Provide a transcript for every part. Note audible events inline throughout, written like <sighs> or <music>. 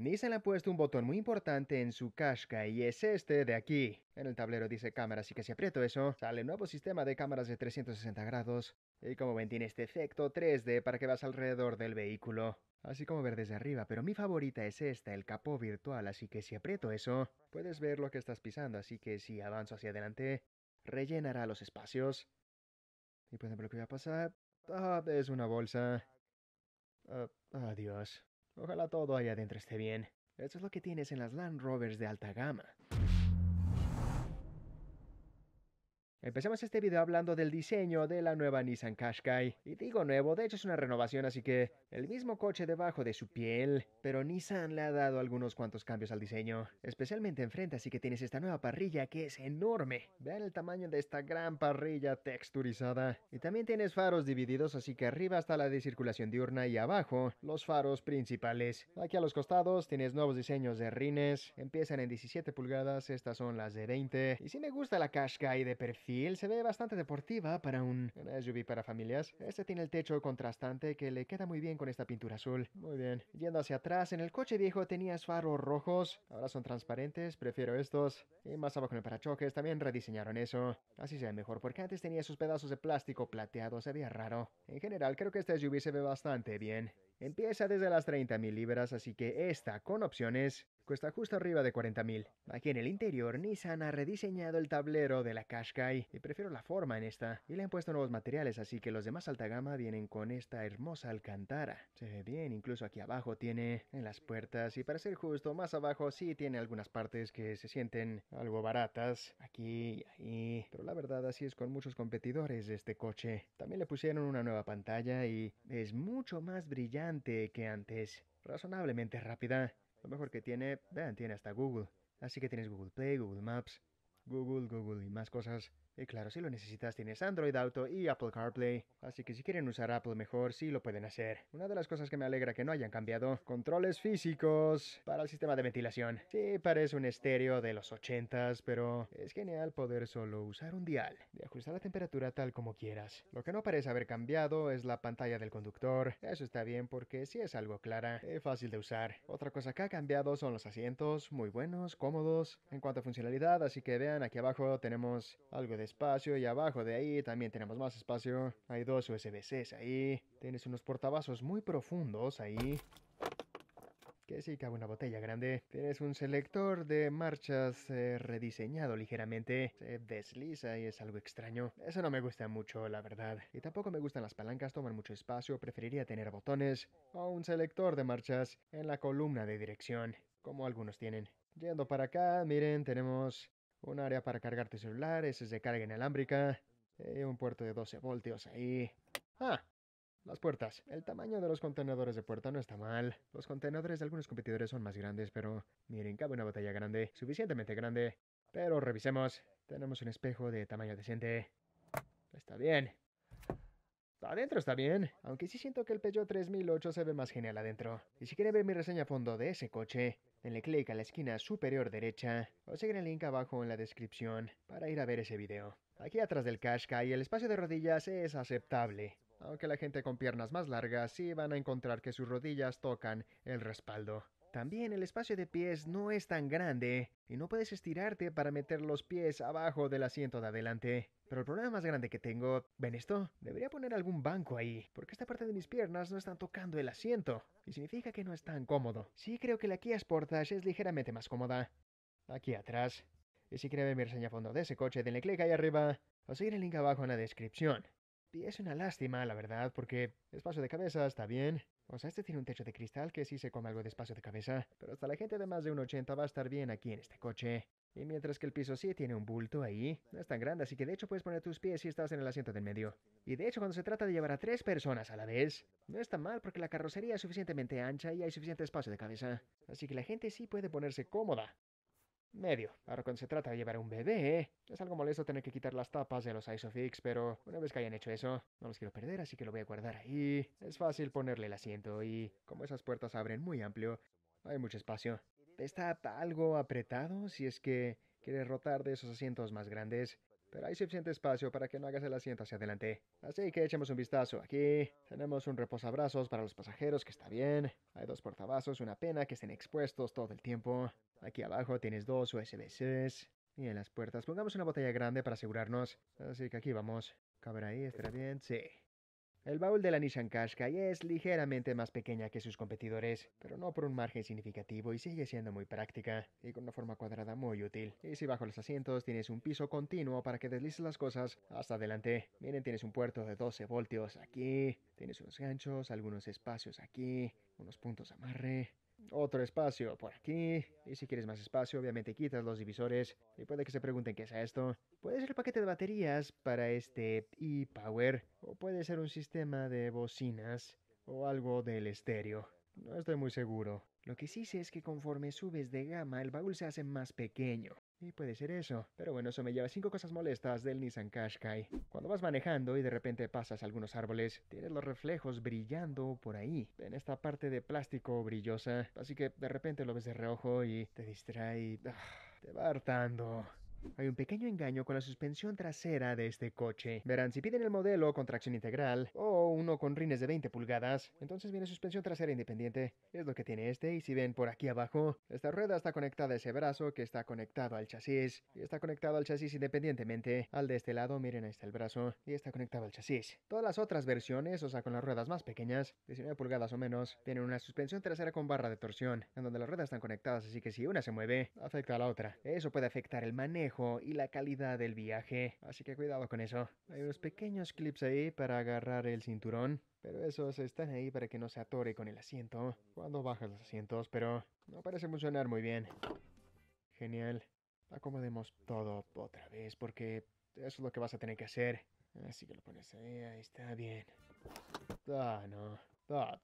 Nissan ha puesto un botón muy importante en su Qashqai y es este de aquí. En el tablero dice cámara, así que si aprieto eso, sale el nuevo sistema de cámaras de 360 grados. Y como ven, tiene este efecto 3D para que vas alrededor del vehículo. Así como ver desde arriba, pero mi favorita es esta, el capó virtual, así que si aprieto eso, puedes ver lo que estás pisando, así que si avanzo hacia adelante, rellenará los espacios. Y pueden ver lo que va a pasar. Ah, es una bolsa. Ah, adiós. Ojalá todo ahí adentro esté bien. Eso es lo que tienes en las Land Rovers de alta gama. Empecemos este video hablando del diseño de la nueva Nissan Qashqai. Y digo nuevo, de hecho es una renovación, así que el mismo coche debajo de su piel. Pero Nissan le ha dado algunos cuantos cambios al diseño, especialmente enfrente, así que tienes esta nueva parrilla que es enorme. Vean el tamaño de esta gran parrilla texturizada. Y también tienes faros divididos, así que arriba está la de circulación diurna y abajo los faros principales. Aquí a los costados tienes nuevos diseños de rines, empiezan en 17 pulgadas, estas son las de 20. Y si me gusta la Qashqai de perfil se ve bastante deportiva para un SUV para familias. Este tiene el techo contrastante que le queda muy bien con esta pintura azul. Muy bien. Yendo hacia atrás, en el coche viejo tenías faros rojos, ahora son transparentes, prefiero estos. Y más abajo en el parachoques también rediseñaron eso. Así se ve mejor, porque antes tenía esos pedazos de plástico plateado, se veía raro. En general, creo que este SUV se ve bastante bien. Empieza desde las 30.000 libras, así que esta, con opciones, Cuesta justo arriba de 40.000. Aquí en el interior, Nissan ha rediseñado el tablero de la Qashqai y prefiero la forma en esta. Y le han puesto nuevos materiales, así que los de más alta gama vienen con esta hermosa alcantara. Se ve bien, incluso aquí abajo tiene en las puertas y para ser justo, más abajo sí tiene algunas partes que se sienten algo baratas. Aquí y ahí. Pero la verdad así es con muchos competidores este coche. También le pusieron una nueva pantalla y es mucho más brillante que antes. Razonablemente rápida. Lo mejor que tiene, vean, tiene hasta Google. Así que tienes Google Play, Google Maps, Google, Google y más cosas. Y claro, si lo necesitas tienes Android Auto y Apple CarPlay, así que si quieren usar Apple mejor, sí lo pueden hacer. Una de las cosas que me alegra que no hayan cambiado, controles físicos para el sistema de ventilación. Sí, parece un estéreo de los 80s, pero es genial poder solo usar un dial y ajustar la temperatura tal como quieras. Lo que no parece haber cambiado es la pantalla del conductor. Eso está bien porque sí es algo clara y fácil de usar. Otra cosa que ha cambiado son los asientos, muy buenos, cómodos en cuanto a funcionalidad, así que vean aquí abajo tenemos algo de espacio y abajo de ahí también tenemos más espacio. Hay dos USB-Cs ahí. Tienes unos portavasos muy profundos ahí. Que sí cabe una botella grande. Tienes un selector de marchas eh, rediseñado ligeramente. Se desliza y es algo extraño. Eso no me gusta mucho, la verdad. Y tampoco me gustan las palancas, toman mucho espacio. Preferiría tener botones o un selector de marchas en la columna de dirección, como algunos tienen. Yendo para acá, miren, tenemos un área para cargar tu celular, ese es de carga inalámbrica, y un puerto de 12 voltios ahí. Ah, las puertas. El tamaño de los contenedores de puerta no está mal. Los contenedores de algunos competidores son más grandes, pero miren, cabe una botella grande, suficientemente grande. Pero revisemos. Tenemos un espejo de tamaño decente. Está bien. Adentro está bien, aunque sí siento que el Peugeot 3008 se ve más genial adentro. Y si quieren ver mi reseña a fondo de ese coche, denle clic a la esquina superior derecha o sigan el link abajo en la descripción para ir a ver ese video. Aquí atrás del Qashqai el espacio de rodillas es aceptable, aunque la gente con piernas más largas sí van a encontrar que sus rodillas tocan el respaldo. También el espacio de pies no es tan grande y no puedes estirarte para meter los pies abajo del asiento de adelante. Pero el problema más grande que tengo, ¿ven esto? Debería poner algún banco ahí, porque esta parte de mis piernas no están tocando el asiento, y significa que no es tan cómodo. Sí creo que la Kia Sportage es ligeramente más cómoda. Aquí atrás. Y si quieren ver mi reseña a fondo de ese coche, denle clic ahí arriba, o seguir el link abajo en la descripción. Y es una lástima, la verdad, porque espacio de cabeza está bien. O sea, este tiene un techo de cristal que sí se come algo de espacio de cabeza, pero hasta la gente de más de un 80 va a estar bien aquí en este coche. Y mientras que el piso sí tiene un bulto ahí, no es tan grande, así que de hecho puedes poner tus pies si estás en el asiento del medio. Y de hecho cuando se trata de llevar a tres personas a la vez, no está mal porque la carrocería es suficientemente ancha y hay suficiente espacio de cabeza. Así que la gente sí puede ponerse cómoda medio. Ahora cuando se trata de llevar a un bebé, es algo molesto tener que quitar las tapas de los Isofix, pero una vez que hayan hecho eso, no los quiero perder, así que lo voy a guardar ahí. Es fácil ponerle el asiento y como esas puertas abren muy amplio, hay mucho espacio. Está algo apretado si es que quieres rotar de esos asientos más grandes. pero hay suficiente espacio para que no hagas el asiento hacia adelante. Así que echemos un vistazo. Aquí tenemos un reposabrazos para los pasajeros que está bien. Hay dos portavasos, una pena que estén expuestos todo el tiempo. Aquí abajo tienes dos USB-Cs. Y en las puertas pongamos una botella grande para asegurarnos. Así que aquí vamos. ¿Caber ahí? ¿Estará bien? Sí. El baúl de la Nissan Qashqai es ligeramente más pequeña que sus competidores, pero no por un margen significativo y sigue siendo muy práctica y con una forma cuadrada muy útil. Y si bajo los asientos tienes un piso continuo para que deslices las cosas hasta adelante. Miren, tienes un puerto de 12 voltios aquí, tienes unos ganchos, algunos espacios aquí, unos puntos amarre, otro espacio por aquí. Y si quieres más espacio, obviamente quitas los divisores. Y puede que se pregunten qué es esto. Puede ser el paquete de baterías para este e-Power. O puede ser un sistema de bocinas. O algo del estéreo. No estoy muy seguro. Lo que sí sé es que conforme subes de gama, el baúl se hace más pequeño. Y puede ser eso. Pero bueno, eso me lleva cinco cosas molestas del Nissan Qashqai. Cuando vas manejando y de repente pasas algunos árboles, tienes los reflejos brillando por ahí, en esta parte de plástico brillosa. Así que de repente lo ves de reojo y te distrae. Ah, te va hartando. Hay un pequeño engaño con la suspensión trasera de este coche. Verán, si piden el modelo con tracción integral o uno con rines de 20 pulgadas, entonces viene suspensión trasera independiente. Es lo que tiene este y si ven por aquí abajo, esta rueda está conectada a ese brazo que está conectado al chasis y está conectado al chasis independientemente. Al de este lado, miren ahí está el brazo y está conectado al chasis. Todas las otras versiones, o sea con las ruedas más pequeñas, 19 pulgadas o menos, tienen una suspensión trasera con barra de torsión, en donde las ruedas están conectadas así que si una se mueve, afecta a la otra. Eso puede afectar el manejo y la calidad del viaje, así que cuidado con eso. Hay unos pequeños clips ahí para agarrar el cinturón, pero esos están ahí para que no se atore con el asiento cuando bajas los asientos, pero no parece funcionar muy bien. Genial. Acomodemos todo otra vez porque eso es lo que vas a tener que hacer. Así que lo pones ahí, ahí está bien. Ah, no. Ah,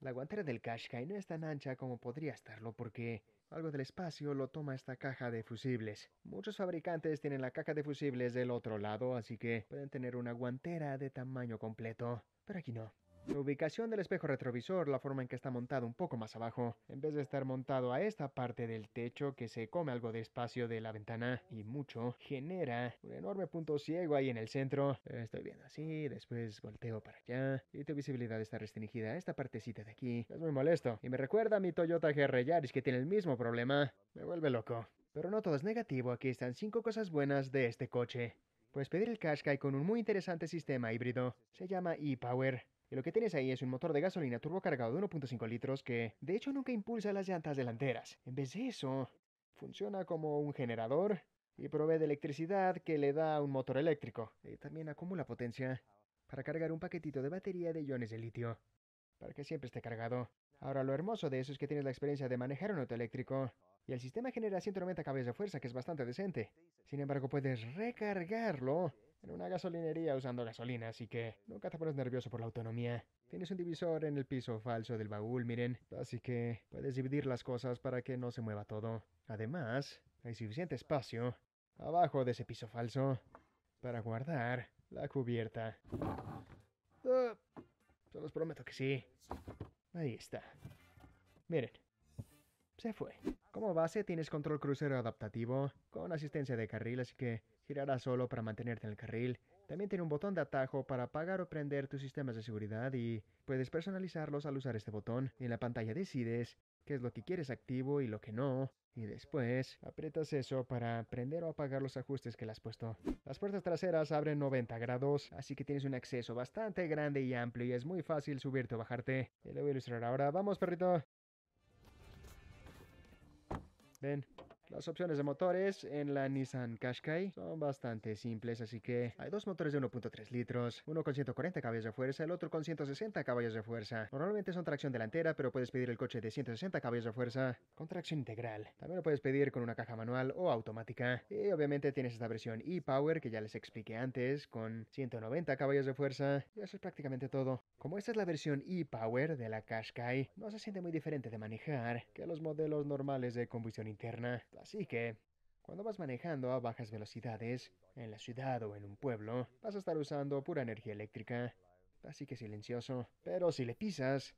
la guantera del Qashqai no es tan ancha como podría estarlo porque algo del espacio lo toma esta caja de fusibles. Muchos fabricantes tienen la caja de fusibles del otro lado, así que pueden tener una guantera de tamaño completo, pero aquí no. La ubicación del espejo retrovisor, la forma en que está montado un poco más abajo, en vez de estar montado a esta parte del techo que se come algo de espacio de la ventana y mucho, genera un enorme punto ciego ahí en el centro. Estoy viendo así, después volteo para allá y tu visibilidad está restringida a esta partecita de aquí. Es muy molesto y me recuerda a mi Toyota GR Yaris que tiene el mismo problema. Me vuelve loco. Pero no todo es negativo, aquí están 5 cosas buenas de este coche. Puedes pedir el Qashqai con un muy interesante sistema híbrido. Se llama e-Power. Y lo que tienes ahí es un motor de gasolina turbocargado de 1.5 litros que, de hecho, nunca impulsa las llantas delanteras. En vez de eso, funciona como un generador y provee de electricidad que le da un motor eléctrico. Y también acumula potencia para cargar un paquetito de batería de iones de litio, para que siempre esté cargado. Ahora, lo hermoso de eso es que tienes la experiencia de manejar un auto eléctrico y el sistema genera 190 caballos de fuerza, que es bastante decente. Sin embargo, puedes recargarlo en una gasolinería usando gasolina, así que nunca te pones nervioso por la autonomía. Tienes un divisor en el piso falso del baúl, miren, así que puedes dividir las cosas para que no se mueva todo. Además, hay suficiente espacio abajo de ese piso falso para guardar la cubierta. Uh, se los prometo que sí. Ahí está. Miren, se fue. Como base tienes control crucero adaptativo con asistencia de carril, así que girará solo para mantenerte en el carril. También tiene un botón de atajo para apagar o prender tus sistemas de seguridad y puedes personalizarlos al usar este botón. En la pantalla decides qué es lo que quieres activo y lo que no. Y después aprietas eso para prender o apagar los ajustes que le has puesto. Las puertas traseras abren 90 grados, así que tienes un acceso bastante grande y amplio y es muy fácil subirte o bajarte. Y lo voy a ilustrar ahora. Vamos, perrito. Ven, las opciones de motores en la Nissan Qashqai son bastante simples, así que hay dos motores de 1.3 litros, uno con 140 caballos de fuerza, el otro con 160 caballos de fuerza. Normalmente son tracción delantera, pero puedes pedir el coche de 160 caballos de fuerza con tracción integral. También lo puedes pedir con una caja manual o automática. Y obviamente tienes esta versión e-Power que ya les expliqué antes, con 190 caballos de fuerza. Eso es prácticamente todo. Como esta es la versión e-Power de la Qashqai, no se siente muy diferente de manejar que los modelos normales de combustión interna. Así que, cuando vas manejando a bajas velocidades, en la ciudad o en un pueblo, vas a estar usando pura energía eléctrica. Así que silencioso. Pero si le pisas,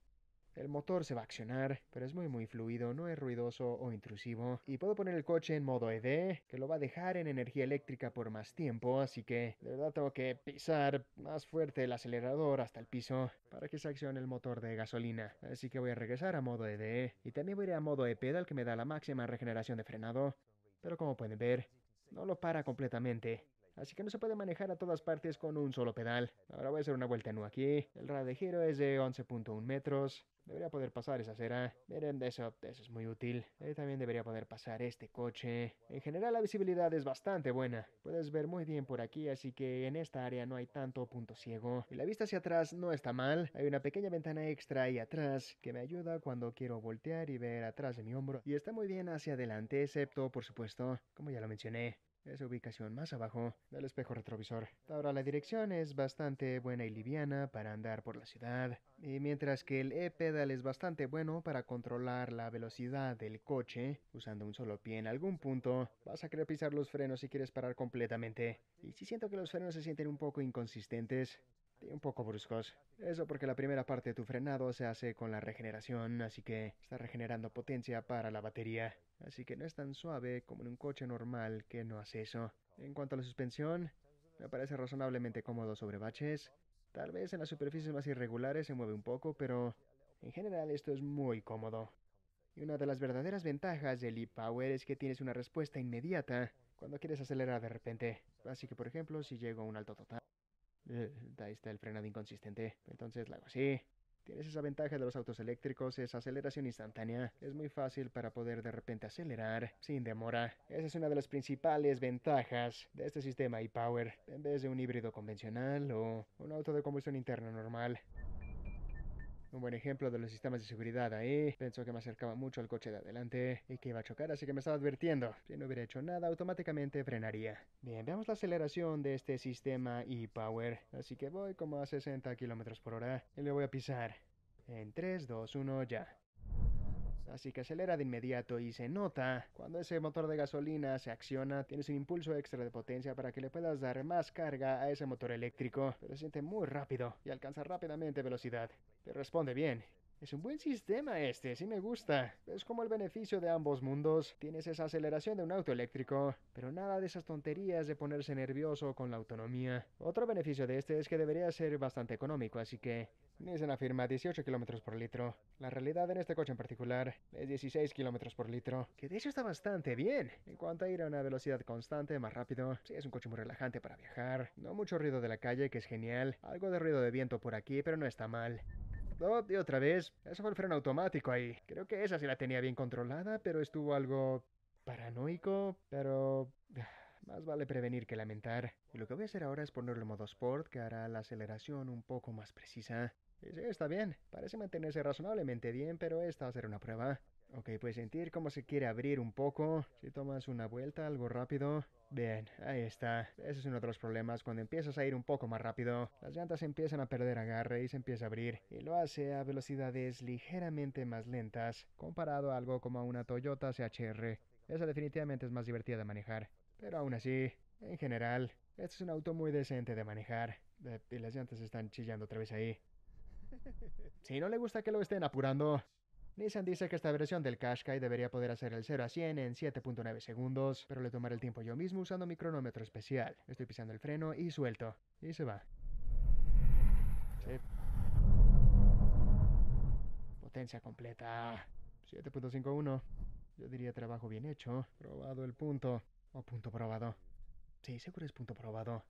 El motor se va a accionar, pero es muy muy fluido, no es ruidoso o intrusivo. Y puedo poner el coche en modo ED, que lo va a dejar en energía eléctrica por más tiempo, así que de verdad tengo que pisar más fuerte el acelerador hasta el piso para que se accione el motor de gasolina. Así que voy a regresar a modo ED y también voy a ir a modo E-Pedal que me da la máxima regeneración de frenado. Pero como pueden ver, no lo para completamente así que no se puede manejar a todas partes con un solo pedal. Ahora voy a hacer una vuelta en U aquí. El radio de giro es de 11.1 metros. Debería poder pasar esa acera. Miren, eso, eso es muy útil. también debería poder pasar este coche. En general la visibilidad es bastante buena. Puedes ver muy bien por aquí, así que en esta área no hay tanto punto ciego. Y la vista hacia atrás no está mal. Hay una pequeña ventana extra ahí atrás que me ayuda cuando quiero voltear y ver atrás de mi hombro. Y está muy bien hacia adelante, excepto, por supuesto, como ya lo mencioné, esa ubicación más abajo del espejo retrovisor. Ahora la dirección es bastante buena y liviana para andar por la ciudad, y mientras que el E-pedal es bastante bueno para controlar la velocidad del coche, usando un solo pie en algún punto, vas a querer pisar los frenos si quieres parar completamente. Y si siento que los frenos se sienten un poco inconsistentes, un poco bruscos. Eso porque la primera parte de tu frenado se hace con la regeneración, así que está regenerando potencia para la batería. Así que no es tan suave como en un coche normal que no hace eso. En cuanto a la suspensión, me parece razonablemente cómodo sobre baches. Tal vez en las superficies más irregulares se mueve un poco, pero en general esto es muy cómodo. Y una de las verdaderas ventajas del e-Power es que tienes una respuesta inmediata cuando quieres acelerar de repente. Así que, por ejemplo, si llego a un alto total, ahí está el frenado inconsistente. Entonces la hago así. Tienes esa ventaja de los autos eléctricos, esa aceleración instantánea. Es muy fácil para poder de repente acelerar sin demora. Esa es una de las principales ventajas de este sistema e-Power, en vez de un híbrido convencional o un auto de combustión interna normal. Un buen ejemplo de los sistemas de seguridad ahí. Pensó que me acercaba mucho al coche de adelante y que iba a chocar, así que me estaba advirtiendo. Si no hubiera hecho nada, automáticamente frenaría. Bien, veamos la aceleración de este sistema e-Power. Así que voy como a 60 km por hora y le voy a pisar. En 3, 2, 1, ya así que acelera de inmediato y se nota. Cuando ese motor de gasolina se acciona, tienes un impulso extra de potencia para que le puedas dar más carga a ese motor eléctrico, pero se siente muy rápido y alcanza rápidamente velocidad. Te responde bien. Es un buen sistema este, sí me gusta. Es como el beneficio de ambos mundos. Tienes esa aceleración de un auto eléctrico, pero nada de esas tonterías de ponerse nervioso con la autonomía. Otro beneficio de este es que debería ser bastante económico, así que Nissan afirma 18 km por litro. La realidad en este coche en particular es 16 km por litro, que de hecho está bastante bien. En cuanto a ir a una velocidad constante, más rápido, sí es un coche muy relajante para viajar. No mucho ruido de la calle, que es genial. Algo de ruido de viento por aquí, pero no está mal. Oh, y otra vez, eso fue el freno automático ahí. Creo que esa sí la tenía bien controlada, pero estuvo algo paranoico, pero... <sighs> Más vale prevenir que lamentar. Y lo que voy a hacer ahora es ponerlo en modo Sport, que hará la aceleración un poco más precisa. Sí, está bien. Parece mantenerse razonablemente bien, pero esta va a ser una prueba. Ok, puedes sentir cómo se quiere abrir un poco. Si tomas una vuelta algo rápido. Bien, ahí está. Ese es uno de los problemas. Cuando empiezas a ir un poco más rápido, las llantas empiezan a perder agarre y se empieza a abrir. Y lo hace a velocidades ligeramente más lentas, comparado a algo como una Toyota CHR. Esa definitivamente es más divertida de manejar. Pero aún así, en general, este es un auto muy decente de manejar. Y las llantas están chillando otra vez ahí. <laughs> Si no le gusta que lo estén apurando, Nissan dice que esta versión del Qashqai debería poder hacer el 0 a 100 en 7.9 segundos, pero le tomaré el tiempo yo mismo usando mi cronómetro especial. Estoy pisando el freno y suelto. Y se va. Potencia completa. 7.51. Yo diría trabajo bien hecho. Probado el punto. O punto probado. Sí, seguro es punto probado.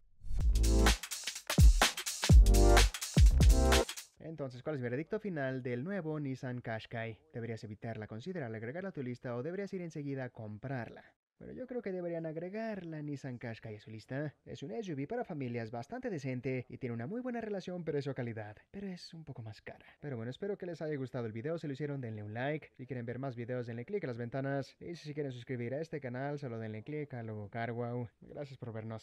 Entonces, ¿cuál es mi veredicto final del nuevo Nissan Qashqai? ¿Deberías evitarla, considerarla, agregarla a tu lista o deberías ir enseguida a comprarla? Bueno, yo creo que deberían agregar la Nissan Qashqai a su lista. Es un SUV para familias bastante decente y tiene una muy buena relación precio-calidad, pero es un poco más cara. Pero bueno, espero que les haya gustado el video. Si lo hicieron, denle un like. Si quieren ver más videos, denle click a las ventanas. Y si quieren suscribir a este canal, solo denle click a logo Carwow. Gracias por vernos.